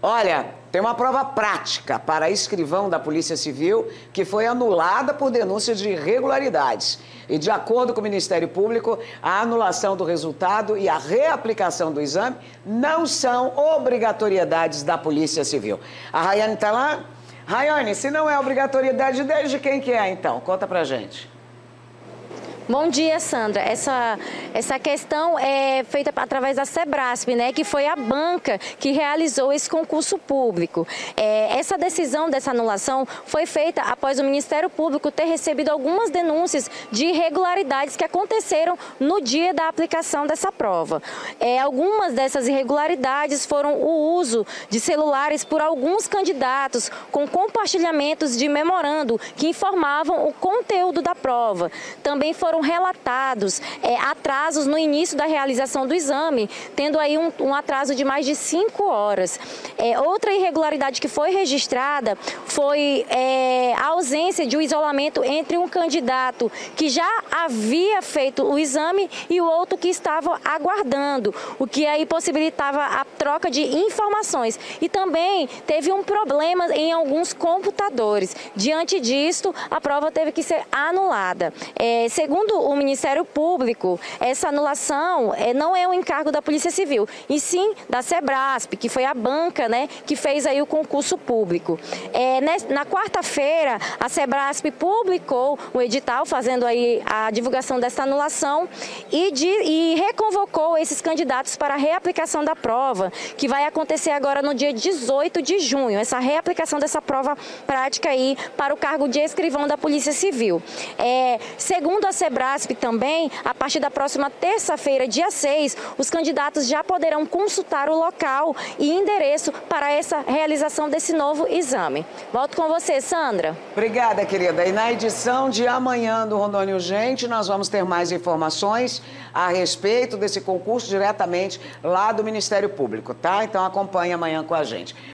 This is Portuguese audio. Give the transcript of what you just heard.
Olha, tem uma prova prática para escrivão da Polícia Civil que foi anulada por denúncia de irregularidades. E, de acordo com o Ministério Público, a anulação do resultado e a reaplicação do exame não são obrigatoriedades da Polícia Civil. A Rayane está lá? Rayane, se não é obrigatoriedade desde quem que é, então? Conta pra gente. Bom dia, Sandra. Essa, essa questão é feita através da Sebrasp, né, que foi a banca que realizou esse concurso público. É, essa decisão dessa anulação foi feita após o Ministério Público ter recebido algumas denúncias de irregularidades que aconteceram no dia da aplicação dessa prova. É, algumas dessas irregularidades foram o uso de celulares por alguns candidatos com compartilhamentos de memorando que informavam o conteúdo da prova. Também foram foram relatados é, atrasos no início da realização do exame, tendo aí um, um atraso de mais de cinco horas. É, outra irregularidade que foi registrada foi é, a ausência de um isolamento entre um candidato que já havia feito o exame e o outro que estava aguardando, o que aí possibilitava a troca de informações. E também teve um problema em alguns computadores. Diante disto, a prova teve que ser anulada. É, segundo Segundo o Ministério Público, essa anulação é, não é um encargo da Polícia Civil, e sim da Sebrasp, que foi a banca né, que fez aí o concurso público. É, na quarta-feira, a Sebrasp publicou o edital fazendo aí a divulgação dessa anulação e, de, e reconvocou esses candidatos para a reaplicação da prova, que vai acontecer agora no dia 18 de junho, essa reaplicação dessa prova prática aí para o cargo de escrivão da Polícia Civil. É, segundo a Sebrasp, Brasp também, a partir da próxima terça-feira, dia 6, os candidatos já poderão consultar o local e endereço para essa realização desse novo exame. Volto com você, Sandra. Obrigada, querida. E na edição de amanhã do Rondônia Urgente, nós vamos ter mais informações a respeito desse concurso diretamente lá do Ministério Público, tá? Então acompanhe amanhã com a gente.